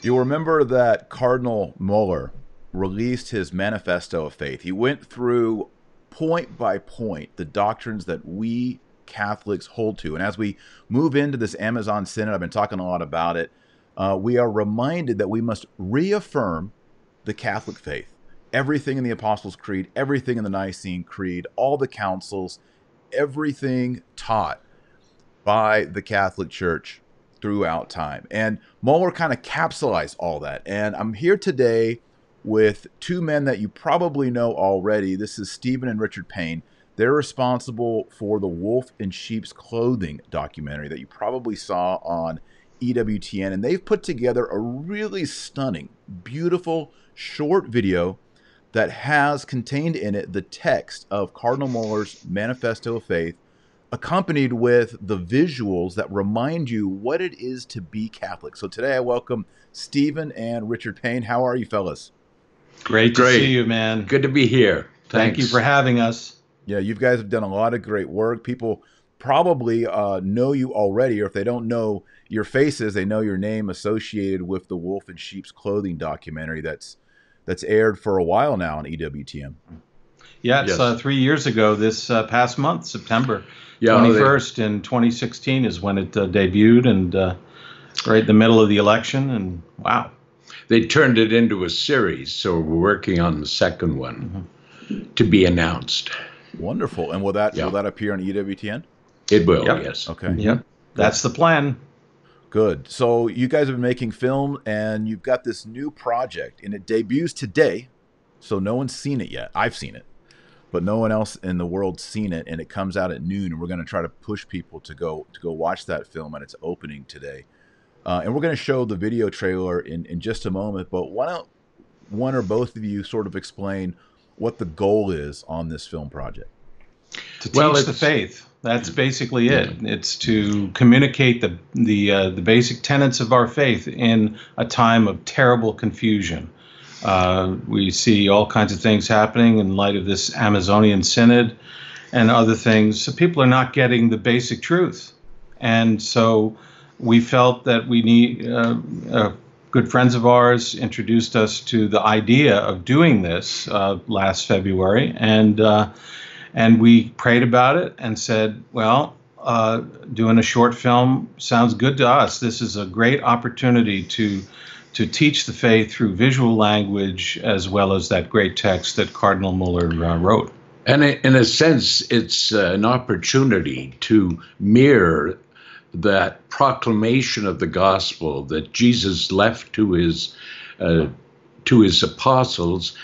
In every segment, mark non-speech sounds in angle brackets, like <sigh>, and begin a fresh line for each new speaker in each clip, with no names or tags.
You'll remember that Cardinal Muller released his manifesto of faith. He went through point by point the doctrines that we Catholics hold to. And as we move into this Amazon Synod, I've been talking a lot about it. Uh, we are reminded that we must reaffirm the Catholic faith. Everything in the Apostles' Creed, everything in the Nicene Creed, all the councils, everything taught by the Catholic Church throughout time. And Muller kind of capsulized all that. And I'm here today with two men that you probably know already. This is Stephen and Richard Payne. They're responsible for the Wolf in Sheep's Clothing documentary that you probably saw on EWTN. And they've put together a really stunning, beautiful, short video that has contained in it the text of Cardinal Muller's Manifesto of Faith, accompanied with the visuals that remind you what it is to be Catholic. So today I welcome Stephen and Richard Payne. How are you, fellas?
Great to Great. see you, man.
Good to be here.
Thanks. Thank you for having us.
Yeah, you guys have done a lot of great work. People probably uh, know you already, or if they don't know your faces, they know your name associated with the Wolf and Sheep's Clothing documentary that's that's aired for a while now on EWTN.
Yeah, it's yes. uh, three years ago this uh, past month, September yeah, 21st they, in 2016 is when it uh, debuted, and uh, right in the middle of the election, and wow.
They turned it into a series, so we're working on the second one mm-hmm. to be announced.
Wonderful. And will that will that appear on EWTN?
It will. Yep. Yes.
Okay.
Yep. That's the plan.
Good. So you guys have been making film, and you've got this new project, and it debuts today. So no one's seen it yet. I've seen it, but no one else in the world's seen it, and it comes out at noon. And we're going to try to push people to go to go watch that film at its opening today. Uh, and we're going to show the video trailer in in just a moment. But why don't one or both of you sort of explain what the goal is on this film project?
To teach well, the faith. That's basically it. It's to communicate the the uh, the basic tenets of our faith in a time of terrible confusion. Uh, we see all kinds of things happening in light of this Amazonian synod and other things. So people are not getting the basic truth, and so we felt that we need. Uh, uh good friends of ours introduced us to the idea of doing this uh, last February, and uh, and we prayed about it and said, well, doing a short film sounds good to us. This is a great opportunity to to teach the faith through visual language as well as that great text that Cardinal Muller uh, wrote.
And in a sense, it's uh, an opportunity to mirror that proclamation of the gospel that Jesus left to his uh, to his apostles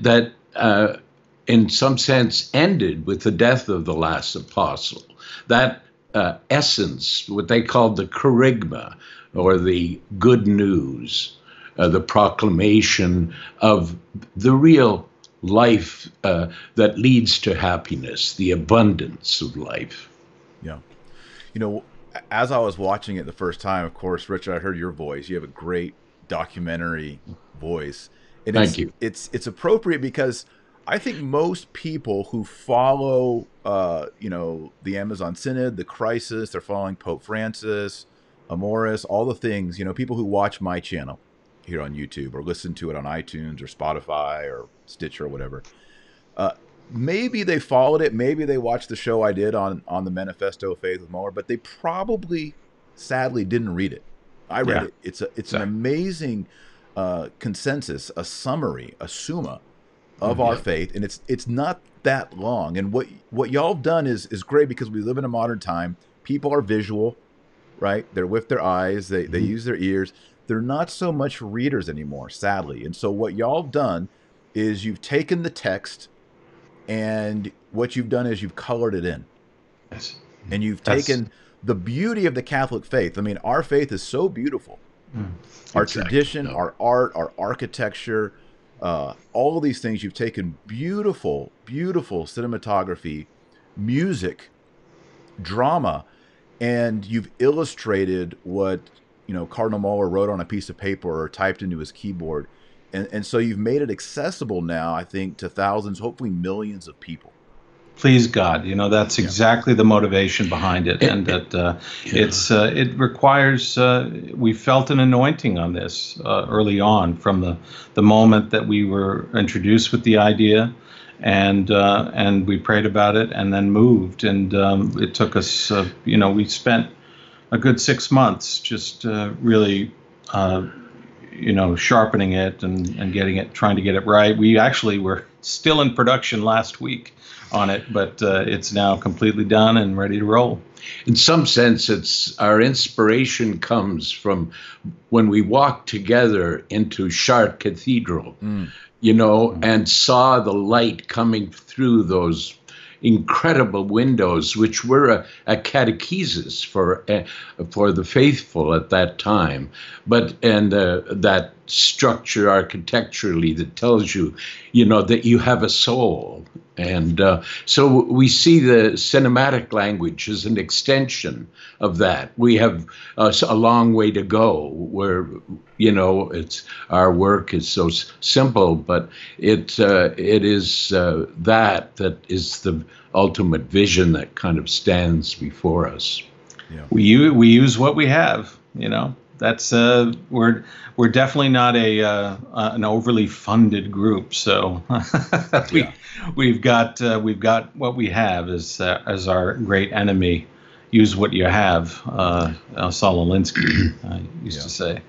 that uh, in some sense ended with the death of the last apostle. That uh, essence, what they called the kerygma, or the good news, uh, the proclamation of the real life uh, that leads to happiness, the abundance of life.
Yeah. You know, as I was watching it the first time, of course, Richard, I heard your voice. You have a great documentary voice.
And Thank
it's,
you.
It's it's appropriate because I think most people who follow, uh, you know, the Amazon Synod, the crisis, they're following Pope Francis, Amoris, all the things. You know, people who watch my channel here on YouTube or listen to it on iTunes or Spotify or Stitcher or whatever. Uh, maybe they followed it. Maybe they watched the show I did on on the Manifesto of Faith with Muller, but they probably, sadly, didn't read it. I read yeah. it. It's a it's an amazing uh, consensus, a summary, a summa of mm-hmm. our faith, and it's it's not that long. And what what y'all have done is is great because we live in a modern time. People are visual, right? They're with their eyes. They mm-hmm. they use their ears. They're not so much readers anymore, sadly. And so what y'all have done is you've taken the text, and what you've done is you've colored it in.
Yes.
And you've That's... taken the beauty of the Catholic faith. I mean, our faith is so beautiful. Mm, our exactly. tradition, no. our art, our architecture, uh, all these things you've taken beautiful, beautiful cinematography, music, drama, and you've illustrated what you know Cardinal Muller wrote on a piece of paper or typed into his keyboard, and and so you've made it accessible now. I think to thousands, hopefully millions of people.
please God. You know, that's exactly the motivation behind it, and that uh, it's uh, it requires. Uh, we felt an anointing on this uh, early on from the the moment that we were introduced with the idea, and uh, and we prayed about it, and then moved, and um, it took us. Uh, you know, we spent a good six months just really. you know, sharpening it and, and getting it, trying to get it right. We actually were still in production last week on it, but uh, it's now completely done and ready to roll.
In some sense, it's our inspiration comes from when we walked together into Chartres Cathedral, mm. you know, mm. and saw the light coming through those incredible windows, which were a, a catechesis for uh, for the faithful at that time. But and uh, that structure architecturally that tells you, you know, that you have a soul. And uh, so we see the cinematic language as an extension of that. We have uh, a long way to go where, you know, it's our work is so simple, but it, uh, it is uh, that that is the ultimate vision that kind of stands before us.
Yeah. We, we use what we have, you know that's uh, we're we're definitely not a uh, uh an overly funded group. So <laughs> we yeah. we've got uh, we've got what we have as uh, as our great enemy. Use what you have. Uh, Saul Alinsky used yeah. to say.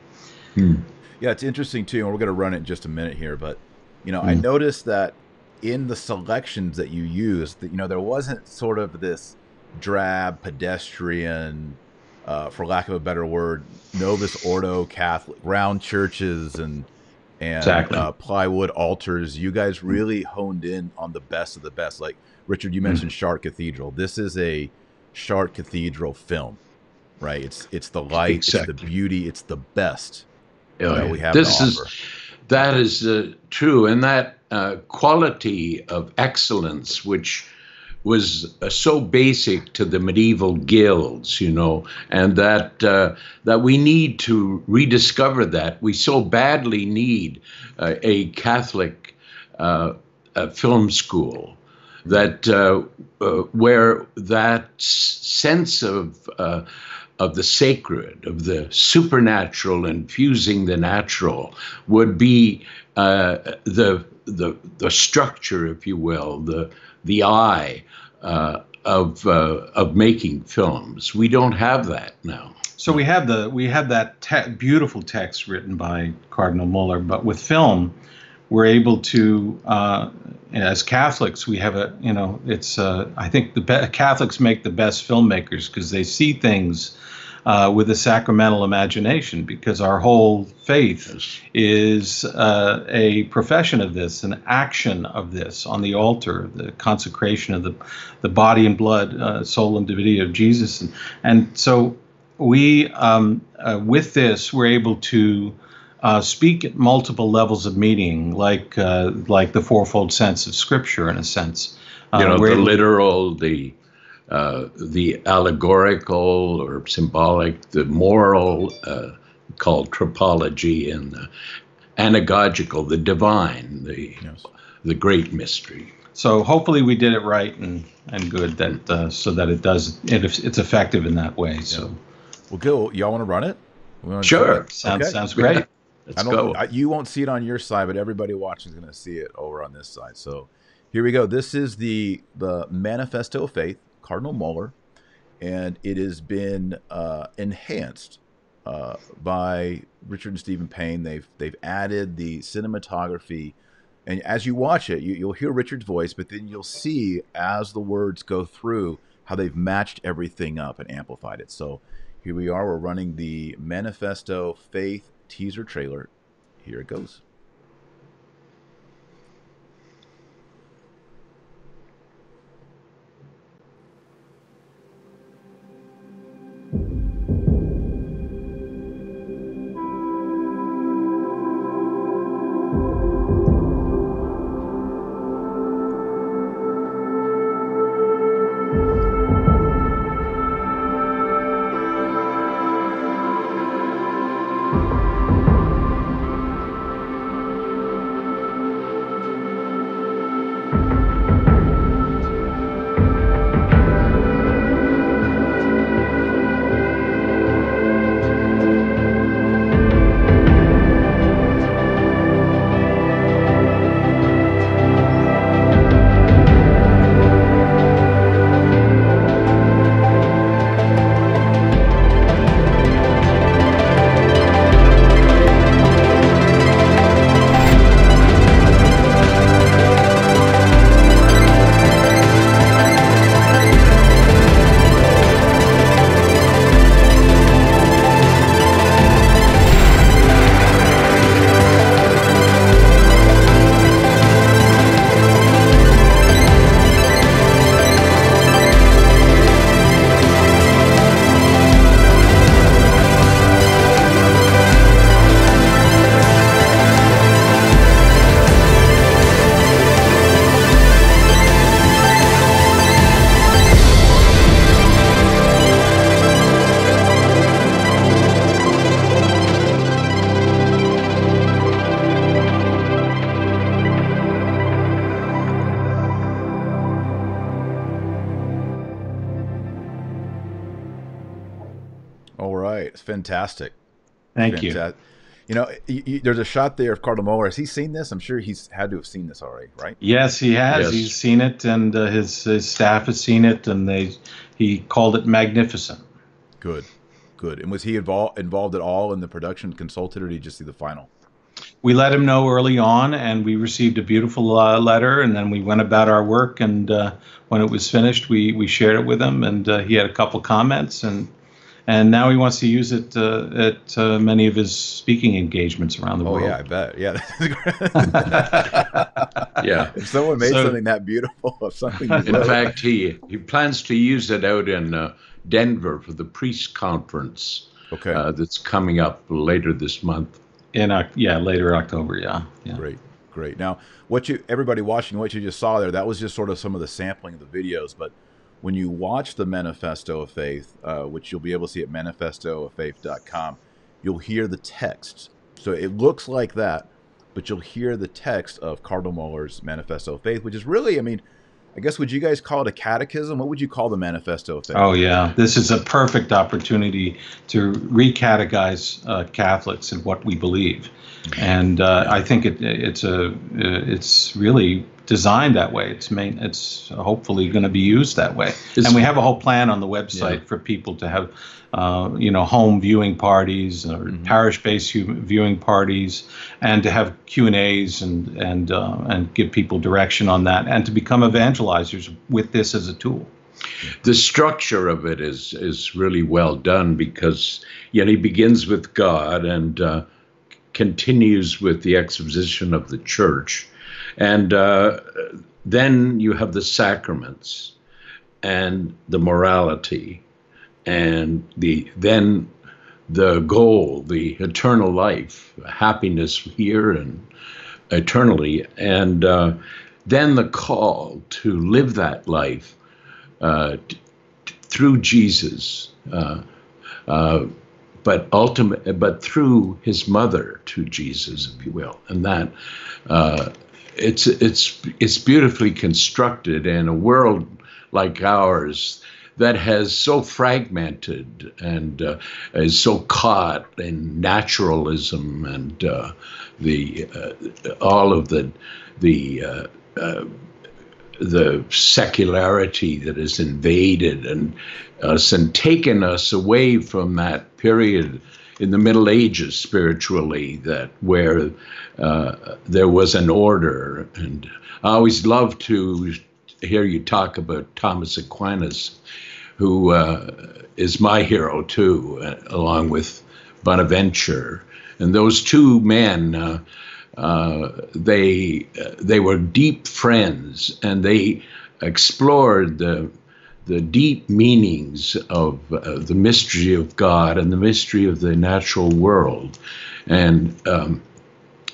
Hmm. Yeah, it's interesting too, and we're going to run it in just a minute here. But you know, hmm. I noticed that in the selections that you used, that you know, there wasn't sort of this drab pedestrian uh, for lack of a better word, Novus Ordo Catholic round churches and and exactly. uh, plywood altars. You guys really honed in on the best of the best. Like Richard, you mentioned mm. Chartres Cathedral. This is a Chartres Cathedral film, right? It's it's the light, exactly. it's the beauty, it's the best
oh, that yeah. we have. This is that is uh, true, and that uh, quality of excellence, which was uh, so basic to the medieval guilds, you know, and that uh, that we need to rediscover that. We so badly need uh, a Catholic uh, a film school that uh, uh, where that sense of of the sacred, of the supernatural, infusing the natural, would be the the the structure, if you will, the the eye uh, of uh, of making films. We don't have that now.
So we have the we have that te- beautiful text written by Cardinal Muller, but with film, we're able to, uh, as Catholics, we have a you know it's uh, I think the be- Catholics make the best filmmakers because they see things uh, with a sacramental imagination because our whole faith yes. is uh, a profession of this, an action of this on the altar, the consecration of the, the body and blood, uh, soul and divinity of Jesus. And, and so we, um, uh, with this, we're able to uh, speak at multiple levels of meaning, like uh, like the fourfold sense of Scripture, in a sense.
you know, the literal, the uh, the allegorical or symbolic, the moral, uh, called tropology, and the anagogical, the divine, the yes. the great mystery.
So hopefully we did it right and, and good that uh, so that it does it, it's effective in that way. So, yeah.
well, good. Y'all want to run it?
Sure.
It? Sounds okay. sounds great.
Let's I don't, go. I, you won't see it on your side, but everybody watching is going to see it over on this side. So here we go. This is the the Manifesto of Faith Cardinal Muller, and it has been uh, enhanced uh, by Richard and Stephen Payne. They've they've added the cinematography, and as you watch it, you, you'll hear Richard's voice, but then you'll see as the words go through how they've matched everything up and amplified it. So here we are. We're running the Manifesto Faith teaser trailer. Here it goes. Fantastic.
Thank fantastic. you.
You know, you, you, there's a shot there of Cardinal Muller. Has he seen this? I'm sure he's had to have seen this already, right?
Yes, he has. Yes. He's seen it, and uh, his his staff has seen it, and they he called it magnificent.
Good, good. And was he involved involved at all in the production? Consulted, or did he just see the final?
We let him know early on, and we received a beautiful uh, letter, and then we went about our work. And uh, when it was finished, we we shared it with him, and uh, he had a couple comments, and and now he wants to use it uh, at uh, many of his speaking engagements around the
oh,
world.
Oh yeah, I bet. Yeah, <laughs> yeah. If someone made so, something that beautiful of something,
in love. fact, he he plans to use it out in uh, Denver for the priest conference.
Okay. Uh,
that's coming up later this month.
In uh, yeah, later October. Yeah. yeah.
Great, great. Now, what you everybody watching, what you just saw there, that was just sort of some of the sampling of the videos, but when you watch the Manifesto of Faith, uh, which you'll be able to see at manifestoffaith.com, you'll hear the text. So it looks like that, but you'll hear the text of Cardinal Muller's Manifesto of Faith, which is really, I mean, I guess would you guys call it a catechism? What would you call the Manifesto of Faith?
Oh yeah, this is a perfect opportunity to recatechize uh, Catholics and what we believe, and uh, I think it, it's a it's really designed that way. It's main, it's hopefully going to be used that way. It's, and we have a whole plan on the website yeah. for people to have, uh, you know, home viewing parties or mm-hmm. parish-based viewing parties, and to have Q and A's and and uh, and give people direction on that, and to become evangelizers with this as a tool.
The structure of it is is really well done because you know he begins with God and uh, continues with the exposition of the church and uh, then you have the sacraments and the morality and the then the goal, the eternal life, happiness here and eternally, and uh, then the call to live that life uh, t- through Jesus, uh, uh, but ultimate, but through His mother to Jesus, if you will, and that uh, it's it's it's beautifully constructed in a world like ours that has so fragmented and uh, is so caught in naturalism and uh, the uh, all of the the uh, uh, the secularity that has invaded and us and taken us away from that period in the Middle Ages spiritually that where uh, there was an order. And I always love to hear you talk about Thomas Aquinas, who uh, is my hero too, uh, along with Bonaventure. And those two men, uh, uh, they they were deep friends, and they explored the the deep meanings of uh, the mystery of God and the mystery of the natural world, and um,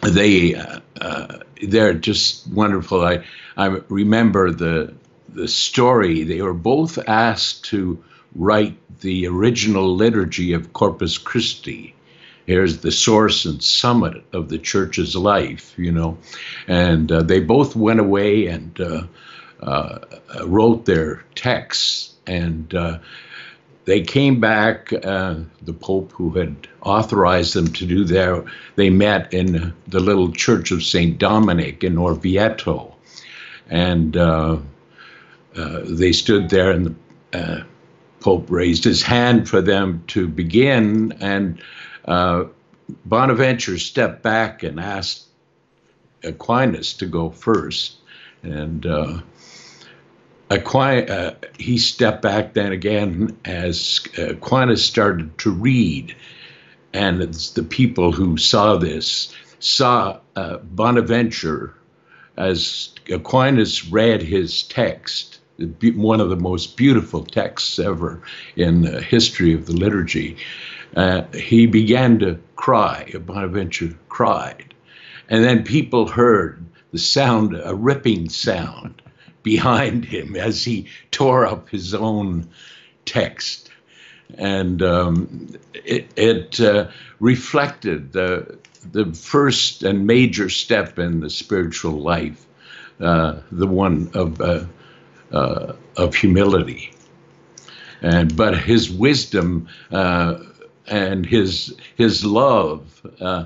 they uh, uh, they're just wonderful. I I remember the the story. They were both asked to write the original liturgy of Corpus Christi. Here's the source and summit of the church's life, you know, and uh, they both went away and uh, uh, wrote their texts, and uh, they came back. Uh, the Pope, who had authorized them to do that, they met in the little church of Saint Dominic in Orvieto, and uh, uh, they stood there, and the uh, Pope raised his hand for them to begin, and Bonaventure stepped back and asked Aquinas to go first, and Aquinas, uh, he stepped back then again as Aquinas started to read. And the people who saw this saw uh, Bonaventure as Aquinas read his text, one of the most beautiful texts ever in the history of the liturgy. Uh, he began to cry. Bonaventure cried. And then people heard the sound, a ripping sound behind him as he tore up his own text. And um, it, it uh, reflected the, the first and major step in the spiritual life, uh, the one of, uh, uh of humility. And, but his wisdom uh, and his his love uh,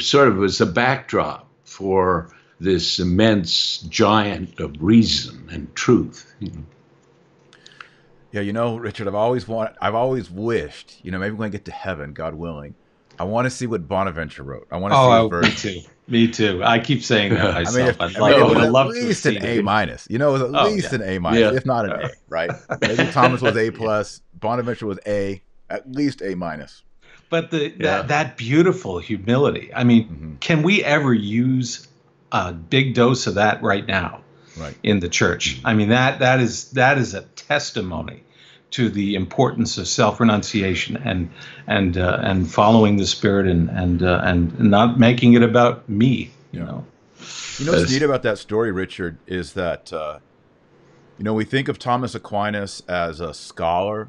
sort of was a backdrop for this immense giant of reason and truth. You know.
Yeah, you know, Richard, I've always want, I've always wished, you know, maybe when I get to heaven, God willing, I want to see what Bonaventure wrote. I want to
oh,
see.
Oh, me too. Me too. I keep saying that <laughs> myself. I mean, if,
I'd I mean, it was at least an A minus. You know, it was at oh, least yeah. an A minus, yeah. if not an A. <laughs> Right? Maybe Thomas was A plus. Bonaventure was A, at least A minus.
But the yeah. that that beautiful humility. I mean, mm-hmm. can we ever use a big dose of that right now?
Right.
In the church. Mm-hmm. I mean that that is that is a testimony to the importance of self renunciation and and uh, and following the Spirit and and uh, and not making it about me. You know.
You know what's neat about that story, Richard, is that uh, you know we think of Thomas Aquinas as a scholar,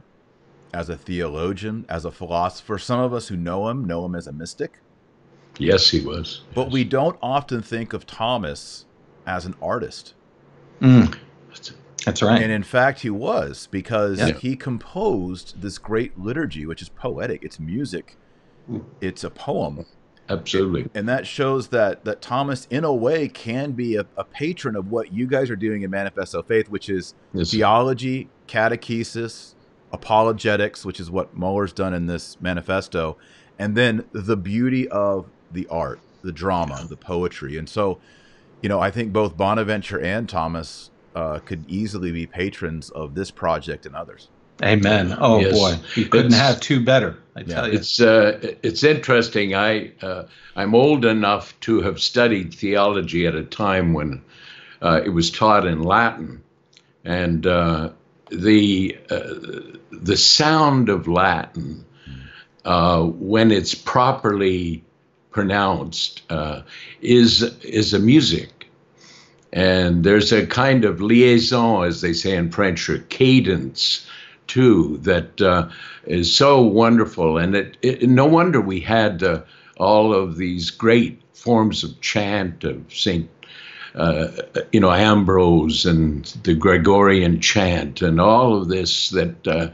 as a theologian, as a philosopher. Some of us who know him know him as a mystic.
Yes, he was.
But
yes.
we don't often think of Thomas as an artist.
Mm. That's right.
And in fact, he was because yeah. he composed this great liturgy, which is poetic. It's music. It's a poem.
Absolutely.
And that shows that that Thomas, in a way, can be a, a patron of what you guys are doing in Manifesto Faith, which is yes. theology, catechesis, apologetics, which is what Muller's done in this manifesto, and then the beauty of the art, the drama, the poetry. And so, you know, I think both Bonaventure and Thomas uh, could easily be patrons of this project and others.
Amen. Oh yes. boy, you couldn't it's, have two better. I tell you,
it's uh, it's interesting. I uh, I'm old enough to have studied theology at a time when uh, it was taught in Latin, and uh, the uh, the sound of Latin uh, when it's properly pronounced is is a music and there's a kind of liaison, as they say in French, or cadence too, that uh, is so wonderful. And it, it, no wonder we had uh, all of these great forms of chant of Saint, uh, you know, Ambrose and the Gregorian chant, and all of this that uh,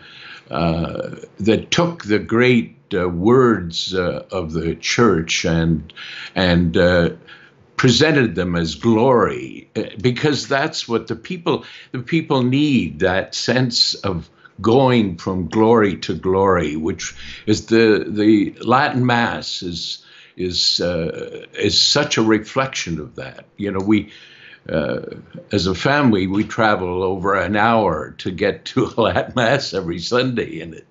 uh, that took the great uh, words of the church and and presented them as glory eh, because that's what the people the people need that sense of going from glory to glory which is the the Latin mass is is uh, is such a reflection of that. You know we uh, as a family we travel over an hour to get to a <laughs> Latin mass every Sunday and it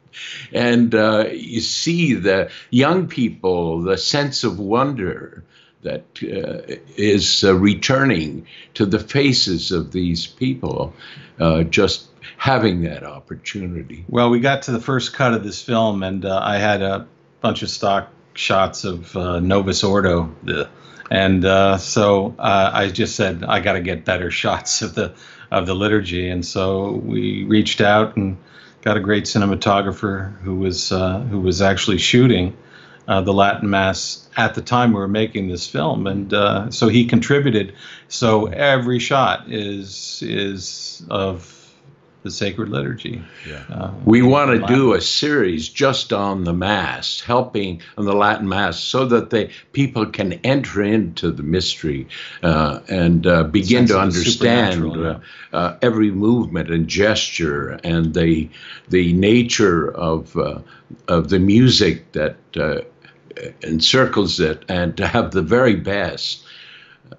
and uh, you see the young people the sense of wonder that uh, is uh, returning to the faces of these people, uh, just having that opportunity.
Well, we got to the first cut of this film, and uh, I had a bunch of stock shots of uh, Novus Ordo, and uh, so I just said I got to get better <laughs> shots of the of the liturgy, and so we reached out and got a great cinematographer who was who was actually shooting uh, the Latin Mass at the time we were making this film, and uh, so he contributed. So every shot is is of the sacred liturgy.
Yeah. Uh, we want to do a series just on the Mass, helping on the Latin Mass, so that the people can enter into the mystery uh, and uh, begin to understand yeah. Uh, uh, every movement and gesture and the the nature of uh, of the music that encircles it, and to have the very best.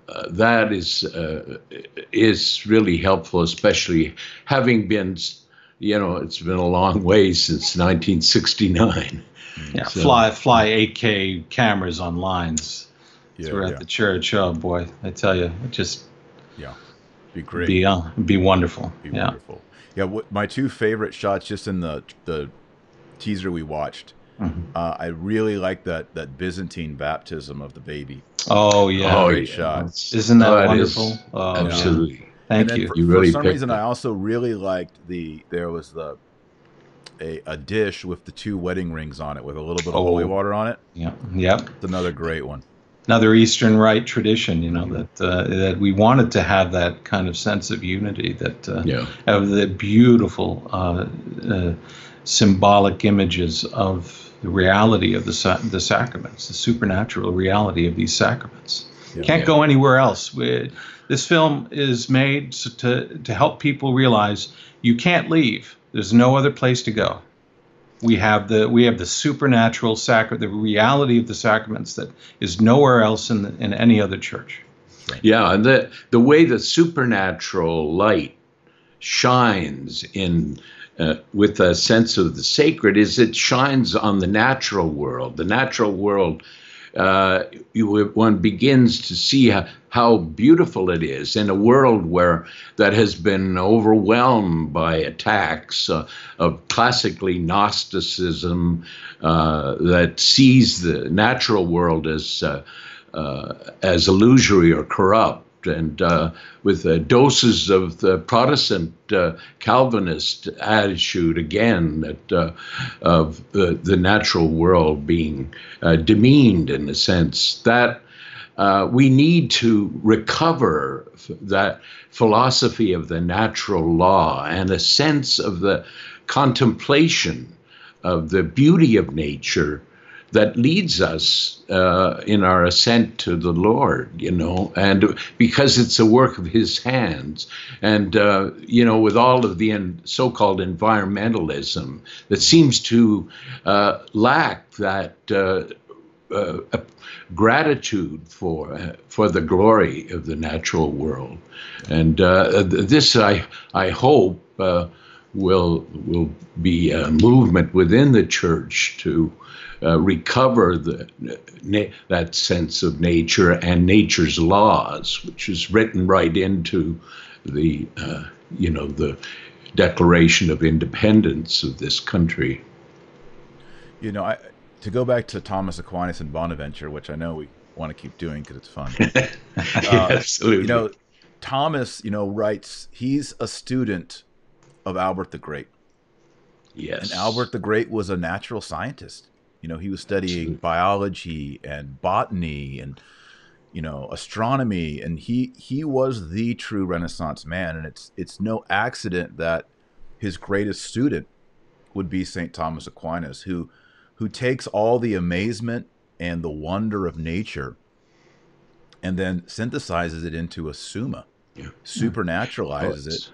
Uh, that is uh, is really helpful, especially having been, you know, it's been a long way since 1969.
Yeah, so, fly fly 8K cameras on lines yeah, throughout yeah. the church. Oh boy, I tell you, it just
yeah, be great.
Be uh, be wonderful.
Be
yeah.
wonderful. Yeah, what, my two favorite shots just in the the teaser we watched Mm-hmm. Uh, I really like that that Byzantine baptism of the baby.
Oh yeah,
oh, great yeah. shot.
Isn't that oh, wonderful? Is,
oh, absolutely.
Yeah. Thank you.
For,
you
really for some reason, I also really liked the there was the a, a dish with the two wedding rings on it with a little bit of oh. holy water on it.
Yeah, yep.
It's another great one.
Another Eastern Rite tradition, you know mm-hmm. that uh, that we wanted to have that kind of sense of unity, that uh, yeah. of the beautiful uh, uh symbolic images of the reality of the the sacraments, the supernatural reality of these sacraments. Yeah, Can't yeah. go anywhere else. We, this film is made to to help people realize you can't leave. There's no other place to go. We have the we have the supernatural sacrament, the reality of the sacraments that is nowhere else in the, in any other church.
Yeah, and the the way the supernatural light shines in uh, with a sense of the sacred is it shines on the natural world. The natural world, uh, you, one begins to see how, how, beautiful it is in a world where that has been overwhelmed by attacks uh, of classically Gnosticism uh, that sees the natural world as uh, uh, as illusory or corrupt and uh, with uh, doses of the Protestant uh, Calvinist attitude again that uh, of the, the natural world being uh, demeaned in a sense that uh, we need to recover that philosophy of the natural law and a sense of the contemplation of the beauty of nature that leads us uh, in our ascent to the Lord, you know, and because it's a work of His hands. And, uh, you know, with all of the so called environmentalism that seems to uh, lack that. Uh, uh, gratitude for uh, for the glory of the natural world, and this I I hope will will be a movement within the church to uh, recover the, na- that sense of nature and nature's laws, which is written right into the uh, you know the Declaration of Independence of this country.
You know, I, to go back to Thomas Aquinas and Bonaventure, which I know we want to keep doing because it's fun. <laughs>
uh, Absolutely.
You know, Thomas, you know, writes he's a student of Albert the Great.
Yes.
And Albert the Great was a natural scientist. You know, he was studying Absolutely. biology and botany and you know astronomy, and he he was the true Renaissance man. And it's it's no accident that his greatest student would be Saint Thomas Aquinas, who who takes all the amazement and the wonder of nature and then synthesizes it into a summa, yeah. supernaturalizes yeah. it,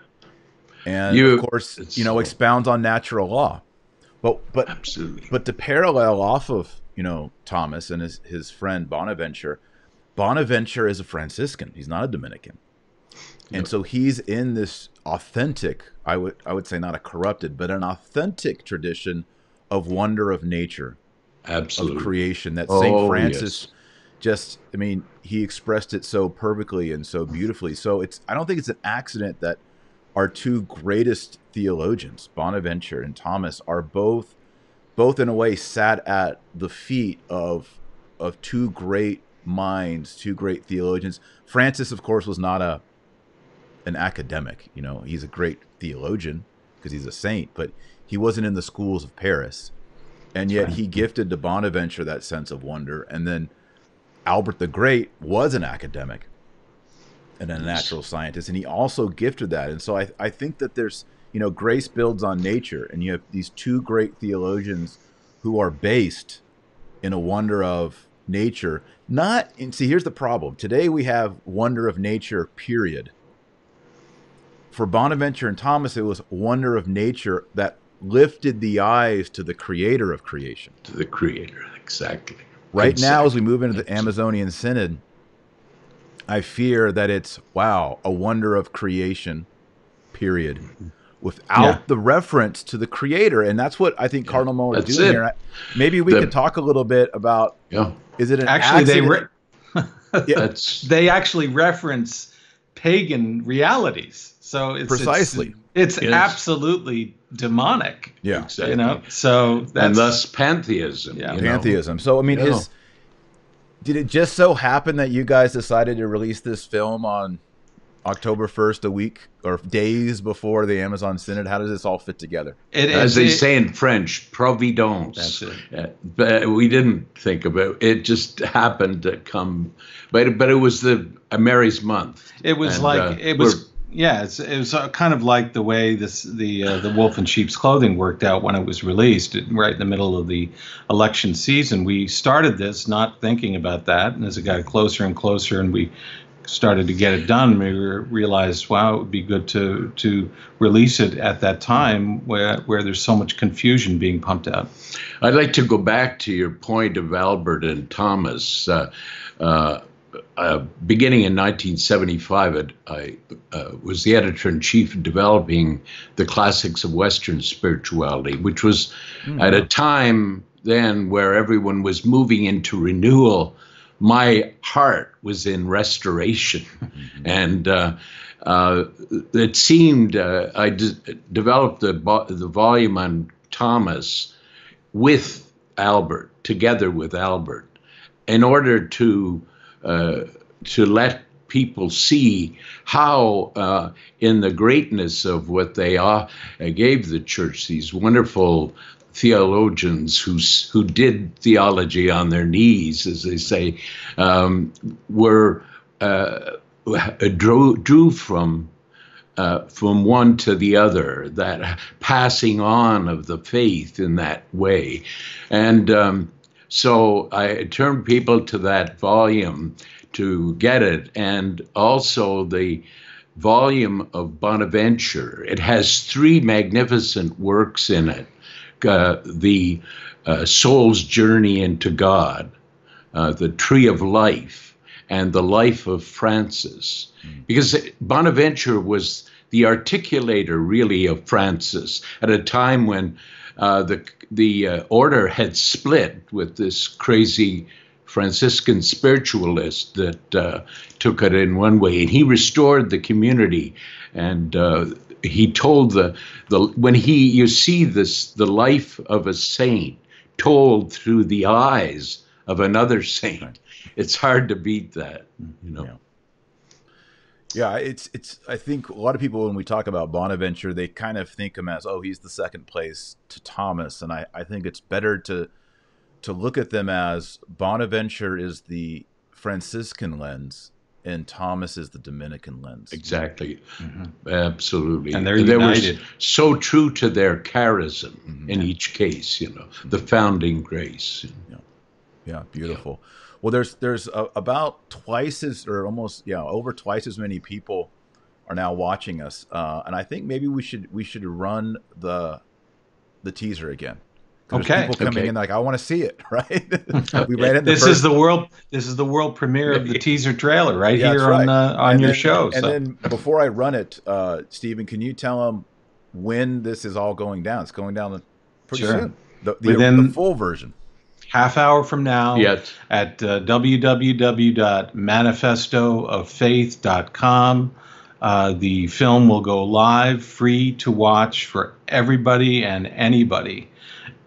and you, of course, you know, expounds on natural law. But but
absolutely.
But to parallel off of you know Thomas and his his friend Bonaventure, Bonaventure is a Franciscan. He's not a Dominican, and so he's in this authentic. I would I would say not a corrupted, but an authentic tradition of wonder of nature,
absolutely
of creation. That Saint oh, Francis. Yes. Just, I mean, he expressed it so perfectly and so beautifully. So it's, I don't think it's an accident that our two greatest theologians, Bonaventure and Thomas, are both both in a way sat at the feet of of two great minds, two great theologians. Francis, of course, was not a an academic. You know, he's a great theologian because he's a saint, but he wasn't in the schools of Paris. And yet he gifted to Bonaventure that sense of wonder. And then Albert the Great was an academic and a natural scientist, and he also gifted that. And so I, I think that there's, you know, grace builds on nature, and you have these two great theologians who are based in a wonder of nature. Not, and see, here's the problem. Today we have wonder of nature, period. For Bonaventure and Thomas, it was wonder of nature that lifted the eyes to the creator of creation.
To the creator, exactly.
Right exactly. now, as we move into the Amazonian Synod, I fear that it's wow, a wonder of creation, period, without yeah. the reference to the creator, and that's what I think yeah. Cardinal Muller is doing it. here. Maybe we the, could talk a little bit about.
Yeah.
Is it an
actually accident? they re- <laughs> yeah. they actually reference pagan realities, so it's
precisely
it's, it's yes. absolutely demonic.
Yeah,
exactly. you know. So
and thus pantheism.
Yeah, pantheism. Know? So I mean, his did it just so happen that you guys decided to release this film on October 1st, a week or days before the Amazon Synod? How does this all fit together?
It, As they it, say in French, providence. That's it. Uh, but we didn't think about it. It just happened to come. But, but it was the uh, Mary's month.
It was and, like, uh, it was Yeah, it was uh, kind of like the way this the uh, the Wolf in Sheep's Clothing worked out when it was released, right in the middle of the election season. We started this not thinking about that, and as it got closer and closer, and we started to get it done, we realized, wow, it would be good to to release it at that time where where there's so much confusion being pumped out.
I'd like to go back to your point of Albert and Thomas. Uh, uh, uh, beginning in 1975, I uh, was the editor in chief developing the classics of Western spirituality, which was mm-hmm. at a time then where everyone was moving into renewal. My heart was in restoration, <laughs> mm-hmm. and uh, uh it seemed uh, I developed the the volume on Thomas with Albert, together with Albert, in order to uh, to let people see how, uh, in the greatness of what they uh, gave the church, these wonderful theologians who who did theology on their knees, as they say, um, were uh, <laughs> drew, drew from. Uh, from one to the other, that passing on of the faith in that way. And um, so I turned people to that volume to get it, and also the volume of Bonaventure. It has three magnificent works in it uh, the uh, soul's journey into God, uh, the tree of life, and the life of Francis. Mm. Because Bonaventure was the articulator, really, of Francis at a time when uh, the the uh, order had split with this crazy Franciscan spiritualist that uh, took it in one way, and he restored the community. And uh, he told the the when he you see this the life of a saint told through the eyes of another saint. It's hard to beat that, you know.
Yeah. Yeah, it's it's. I think a lot of people when we talk about Bonaventure, they kind of think him as, oh, he's the second place to Thomas, and I, I think it's better to to look at them as Bonaventure is the Franciscan lens and Thomas is the Dominican lens.
Exactly, mm-hmm. absolutely,
and they're united.
They so true to their charism mm-hmm. in each case, you know, the founding grace.
Yeah, yeah beautiful. Yeah. Well, there's there's a, about twice as or almost yeah over twice as many people are now watching us, uh, and I think maybe we should we should run the the teaser again.
Okay.
People coming
okay.
in like I want to see it, <laughs> right?
we <laughs> ran it. this first... is the world. This is the world premiere of the teaser trailer right yeah, here right. on uh, on and your
then,
show.
And so. then before I run it, uh, Stephen, can you tell them when this is all going down? It's going down pretty sure. soon. The, the, Within, the full version
half hour from now
yes.
at uh, www.manifestoffaith.com. Uh, the film will go live, free to watch for everybody and anybody.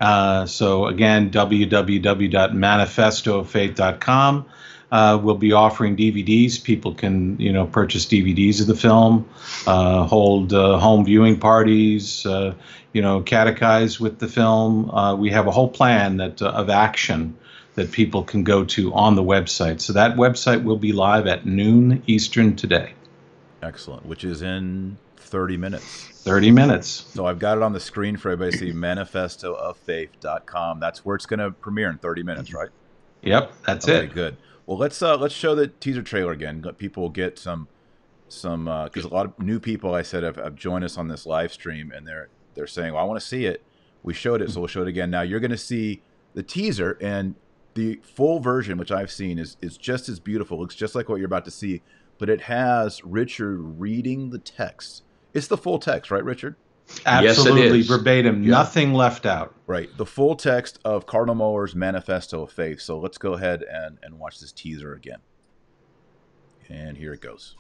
Uh, so again, www.manifestoffaith.com. Uh, we'll be offering DVDs. People can, you know, purchase DVDs of the film, uh, hold uh, home viewing parties, uh, you know, catechize with the film. Uh, we have a whole plan that uh, of action that people can go to on the website. So that website will be live at noon Eastern today.
Excellent, which is in 30 minutes.
30 minutes.
So I've got it on the screen for everybody to see manifestoffaith.com. That's where it's going to premiere in 30 minutes, right?
Yep, that's okay, it.
Good. Well, let's uh, let's show the teaser trailer again. Let people get some some because uh, a lot of new people I said have, have joined us on this live stream, and they're they're saying, "Well, I want to see it." We showed it, so we'll show it again. Now you're going to see the teaser and the full version, which I've seen, is is just as beautiful. Looks just like what you're about to see, but it has Richard reading the text. It's the full text, right, Richard?
Absolutely yes, verbatim, yeah. nothing left out.
Right, the full text of Cardinal Muller's Manifesto of Faith. So let's go ahead and, and watch this teaser again. And here it goes.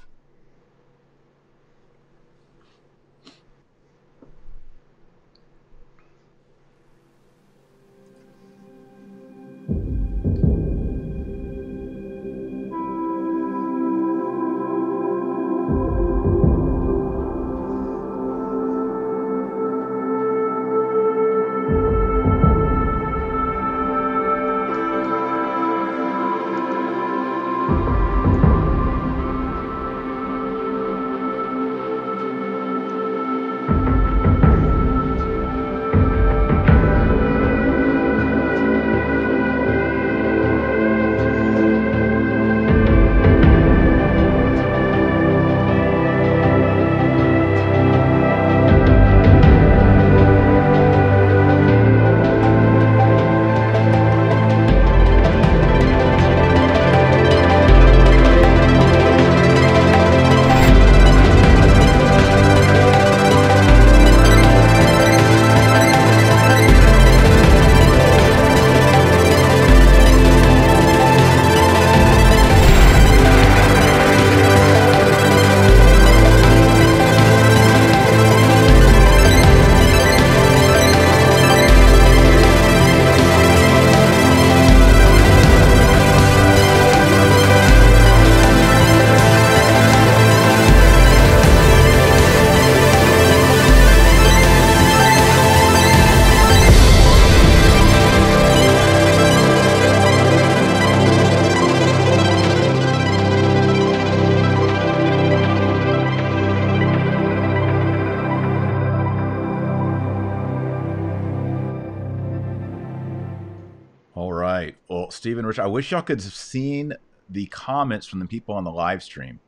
Rich, I wish y'all could have seen the comments from the people on the live stream.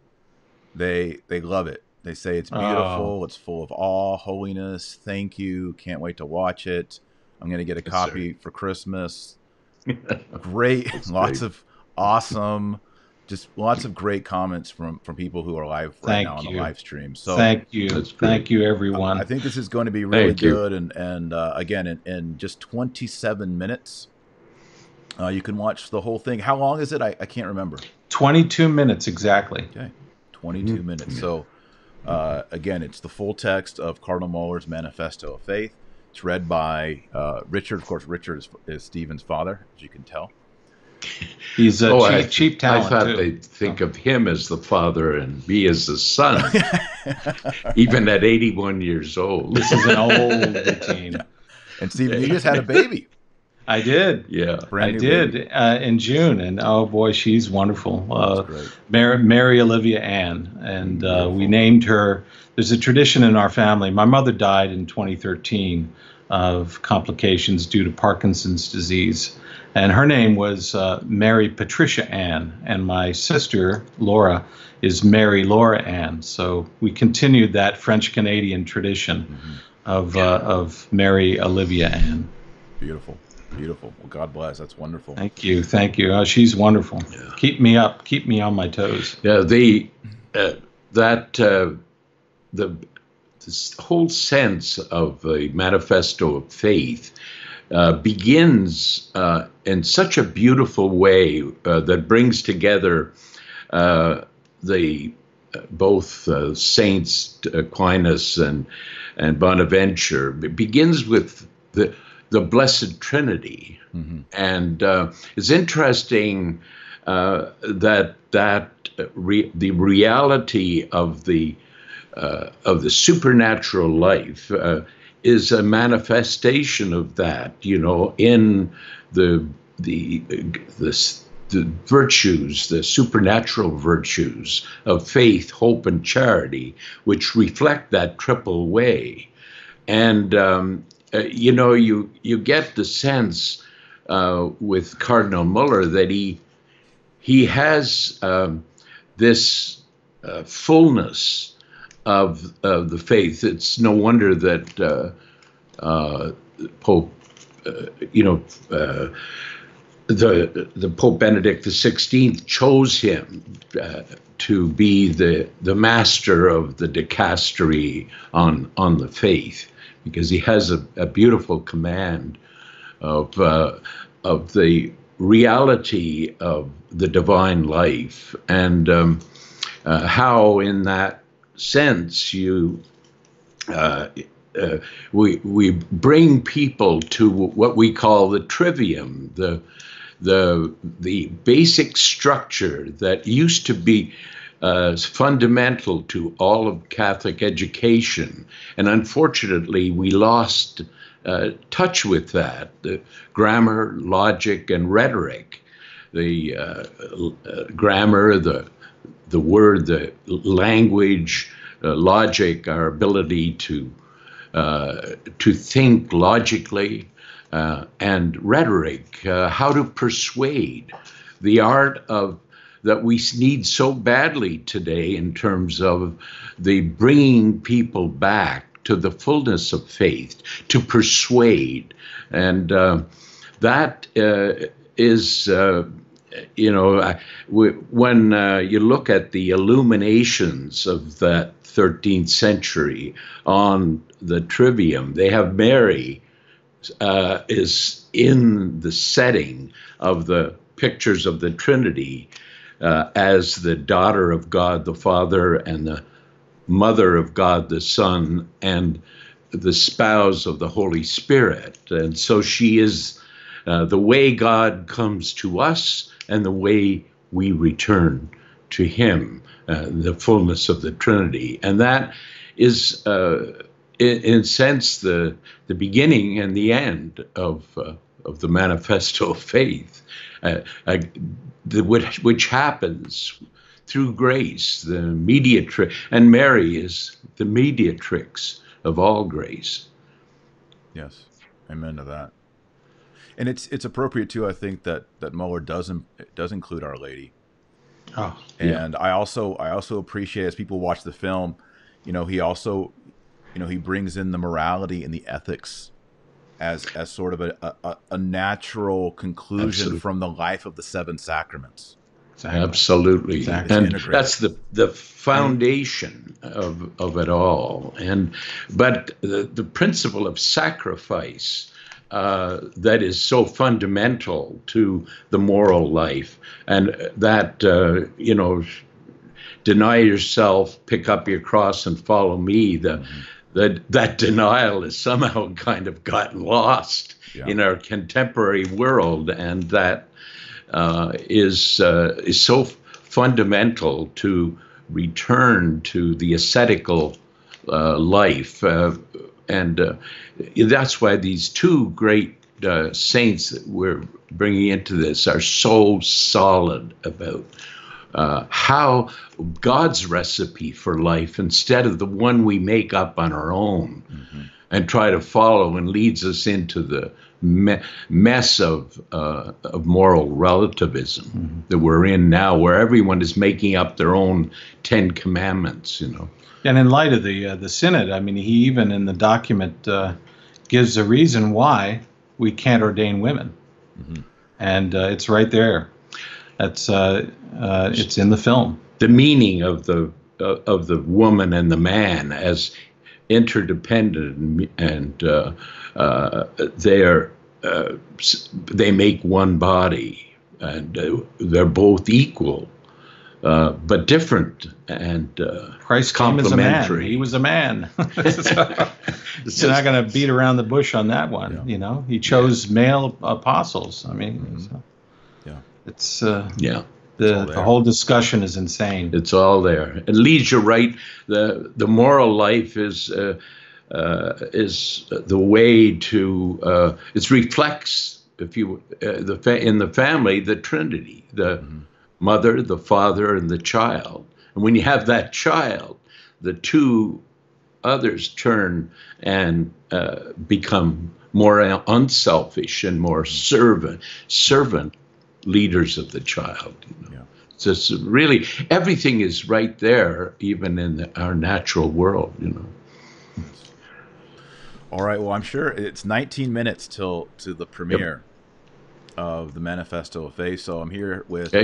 They they love it. They say it's beautiful. Oh. It's full of awe, holiness. Thank you. Can't wait to watch it. I'm gonna get a yes, copy sir. for Christmas. <laughs> great, lots great. of awesome, just lots of great comments from from people who are live right Thank now on the live stream. So
thank you, thank you, everyone.
I, I think this is going to be really Thank good, you. and and uh, again, in, in just 27 minutes, uh, you can watch the whole thing. How long is it? I, I can't remember.
22 minutes exactly.
Okay, 22 mm-hmm. minutes. So uh, again, it's the full text of Cardinal Muller's Manifesto of Faith. It's read by uh, Richard. Of course, Richard is, is Stephen's father, as you can tell.
He's a oh, cheap, I, cheap talent.
I thought
too.
they think oh. of him as the father and me as the son, <laughs> even at 81 years old.
This is an old <laughs> routine.
And Stephen, you just had a baby.
I did.
Yeah,
I did uh, in June, and oh boy, she's wonderful. Uh, Mary, Mary, Olivia Ann, and uh, we named her. There's a tradition in our family. My mother died in 2013 of complications due to Parkinson's disease, and her name was uh, Mary Patricia Ann, and my sister Laura is Mary Laura Ann. So we continued that French Canadian tradition mm-hmm. of uh, of Mary Olivia Ann.
Beautiful. Beautiful. Well, God bless. That's wonderful.
Thank you. Thank you. Oh, she's wonderful. Yeah. Keep me up. Keep me on my toes.
Yeah. The uh, that uh, the this whole sense of the manifesto of faith uh, begins uh, in such a beautiful way uh, that brings together uh, the both saints Aquinas and and Bonaventure. It begins with the the Blessed Trinity. Mm-hmm. And uh, it's interesting uh, that that re- the reality of the uh, of the supernatural life uh, is a manifestation of that. You know, in the the the the virtues, the supernatural virtues of faith, hope, and charity, which reflect that triple way. And um, uh, you know, you you get the sense uh, with Cardinal Muller that he he has um, this uh, fullness of of the faith. It's no wonder that uh, uh, Pope, you know the the Pope Benedict XVI chose him to be the the master of the dicastery on on the faith, because he has a, a beautiful command of uh, of the reality of the divine life. And um, uh, how, in that sense, you uh, uh, we we bring people to what we call the trivium, the the the basic structure that used to be uh, fundamental to all of Catholic education. And unfortunately, we lost uh, touch with that the grammar, logic, and rhetoric. The uh, uh grammar, the, the word, the language, uh, logic, our ability to, uh, to think logically, and rhetoric, how to persuade, the art of that we need so badly today in terms of the bringing people back to the fullness of faith, to persuade. And uh, that uh, is, uh, you know, when uh, you look at the illuminations of that 13th century on the trivium, they have Mary uh, is in the setting of the pictures of the Trinity uh, as the daughter of God the Father and the mother of God the Son and the spouse of the Holy Spirit. And so she is uh, the way God comes to us and the way we return to Him, uh, the fullness of the Trinity. And that is, uh, in, in sense, the, the beginning and the end of, uh, of the manifesto of faith. The, which, which happens through grace, the mediatrix, and Mary is the mediatrix of all grace.
Yes, amen to that. and it's it's appropriate too. I think that that Muller doesn't does include Our Lady. Oh, and yeah. I also I also appreciate as people watch the film, you know, he also, you know, he brings in the morality and the ethics as as sort of a a, a natural conclusion Absolutely. from the life of the seven sacraments.
Absolutely, exactly. and that's the the foundation of of it all. And but the the principle of sacrifice. Uh, that is so fundamental to the moral life, and that uh, you know, deny yourself, pick up your cross, and follow me. The mm-hmm that that denial has somehow <laughs> kind of gotten lost yeah. in our contemporary world, and that uh, is uh, is so fundamental to return to the ascetical uh, life, uh, and uh, that's why these two great uh, saints that we're bringing into this are so solid about uh, how God's recipe for life instead of the one we make up on our own mm-hmm. and try to follow and leads us into the me- mess of, uh, of moral relativism mm-hmm. that we're in now, where everyone is making up their own Ten Commandments, you know.
And in light of the uh, the synod, I mean, he even in the document uh, gives a reason why we can't ordain women, mm-hmm. and uh, it's right there. That's uh, uh, it's in the film.
The meaning of the uh, of the woman and the man as interdependent and uh, uh, they're uh, they make one body and they're both equal. but different and
Christ complementary. He was a man. <laughs> <laughs> You're not going to beat around the bush on that one. Yeah. You know, he chose yeah. male apostles. I mean, mm-hmm. so. It's uh,
yeah.
The, the whole discussion is insane.
It's all there. It leads you right. The the moral life is uh, uh, is the way to. Uh, it reflects if you uh, the fa- in the family the Trinity, the mm-hmm. mother, the father, and the child. And when you have that child, the two others turn and uh, become more unselfish and more servant servant leaders of the child. You know? yeah. So it's really everything is right there, even in the, our natural world. You know.
All right. Well, I'm sure it's 19 minutes till to the premiere yep. of the Manifesto of Faith. So I'm here with.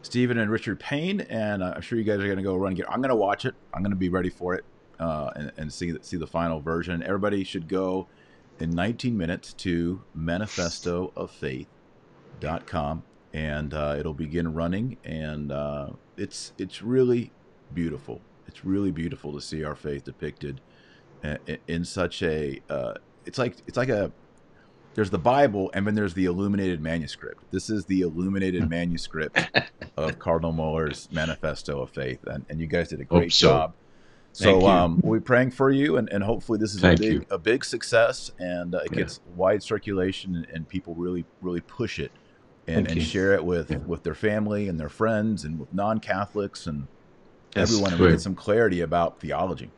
Stephen and Richard Payne, and I'm sure you guys are going to go run and get. I'm going to watch it. I'm going to be ready for it uh, and, and see see the final version. Everybody should go in 19 minutes to manifestooffaith.com and uh, it'll begin running. And uh, it's it's really beautiful. It's really beautiful to see our faith depicted in, in such a. Uh, it's like it's like a. There's the Bible, and then there's the illuminated manuscript. This is the illuminated hmm. manuscript <laughs> of Cardinal Muller's Manifesto of Faith, and, and you guys did a great so. job. So um, we'll be praying for you, and, and hopefully this is a big, a big success, and uh, it yeah. gets wide circulation, and, and, people really really push it and, and share it with yeah. with their family and their friends and with non-Catholics and That's everyone and get some clarity about theology.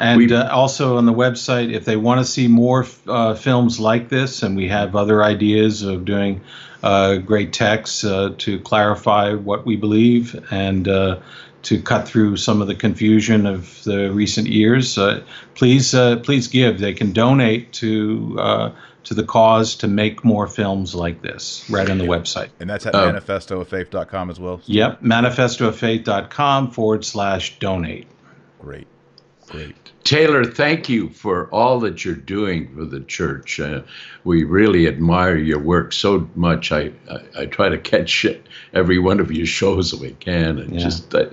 And uh, also on the website, if they want to see more uh, films like this, and we have other ideas of doing uh, great texts uh, to clarify what we believe and uh, to cut through some of the confusion of the recent years, uh, please please give. They can donate to to the cause to make more films like this right on the website.
And that's at uh, manifestooffaith.com as well?
Yep, manifestooffaith.com forward slash donate.
Great. Great.
Taylor, thank you for all that you're doing for the church. Uh, we really admire your work so much. I, I, I, try to catch every one of your shows if we can. And yeah. just uh,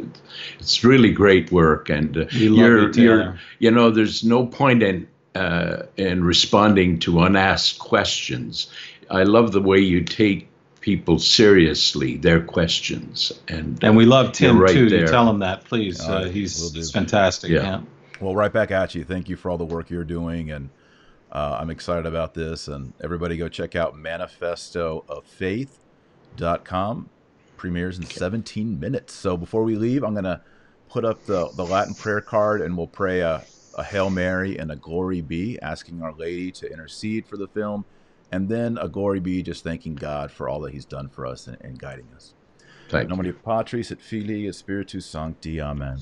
it's really great work. And uh, you're, you're, you know, there's no point in uh, in responding to unasked questions. I love the way you take people seriously, their questions, and
and we love Tim right too. There. You tell him that, please. Uh, he's, he's fantastic. Yeah. yeah.
Well, right back at you. Thank you for all the work you're doing, and uh, I'm excited about this. And everybody, go check out manifestooffaith.com. Premieres in okay. 17 minutes. So before we leave, I'm gonna put up the the Latin prayer card, and we'll pray a a Hail Mary and a Glory Be, asking Our Lady to intercede for the film and then a glory be just thanking God for all that He's done for us and, and guiding us.
Thank
Nomine Patris et Filii et Spiritus Sancti. Amen.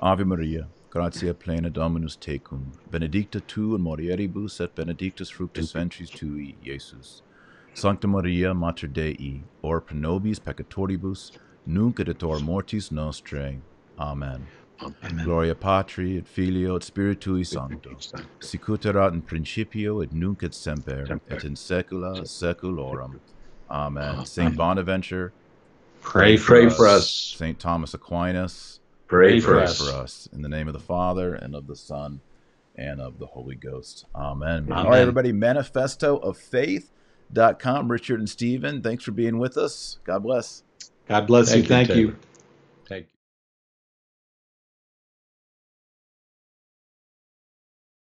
Ave Maria, gratia plena Dominus tecum, benedicta tu in mulieribus et benedictus fructus ventris tui, Iesus. Sancta Maria, Mater Dei, ora pro nobis peccatoribus, nunc et hora mortis nostrae. Amen. Amen. Gloria Patri et Filio et Spiritui Sancto, sic ut in principio et nunc et semper, et in saecula saeculorum. Amen. Saint Bonaventure,
pray,
for, pray
us.
for us.
Saint Thomas Aquinas,
pray, for,
pray
us.
for us. In the name of the Father and of the Son and of the Holy Ghost. Amen.
Amen.
All right, everybody. Manifesto of Faith.com. Richard and Stephen, thanks for being with us. God bless.
God bless
Thank
you. Thank you.
Thank you.